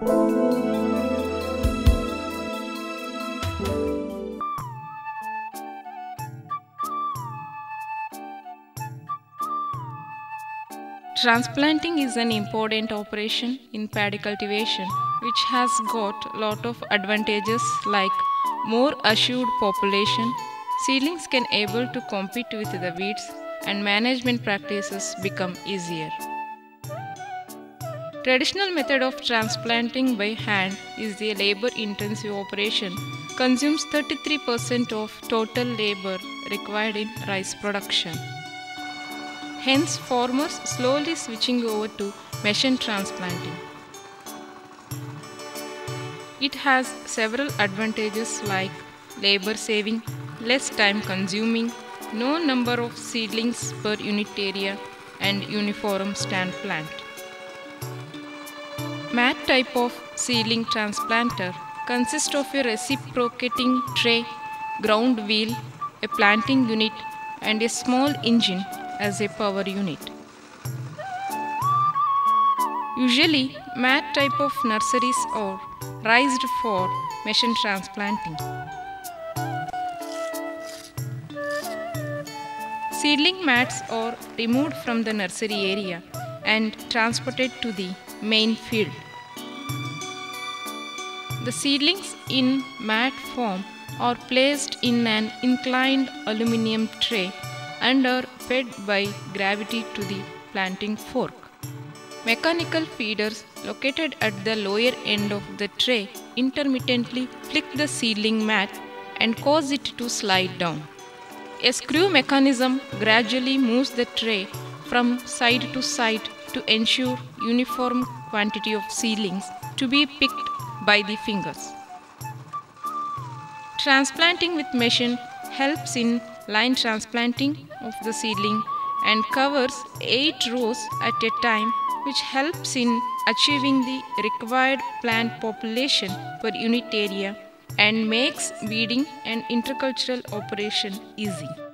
Transplanting is an important operation in paddy cultivation which has got lot of advantages like more assured population, seedlings can able to compete with the weeds and management practices become easier. Traditional method of transplanting by hand is a labor intensive operation consumes 33% of total labor required in rice production. Hence, farmers slowly switching over to machine transplanting. It has several advantages like labor saving, less time consuming, no number of seedlings per unit area, and uniform stand plant. Mat type of seedling transplanter consists of a reciprocating tray, ground wheel, a planting unit, and a small engine as a power unit. Usually, mat type of nurseries are raised for machine transplanting. Seedling mats are removed from the nursery area and transported to the main field. The seedlings in mat form are placed in an inclined aluminum tray and are fed by gravity to the planting fork. Mechanical feeders located at the lower end of the tray intermittently flick the seedling mat and cause it to slide down. A screw mechanism gradually moves the tray from side to side to ensure uniform quantity of seedlings to be picked by the fingers. Transplanting with machine helps in line transplanting of the seedling and covers 8 rows at a time which helps in achieving the required plant population per unit area and makes weeding and intercultural operation easy.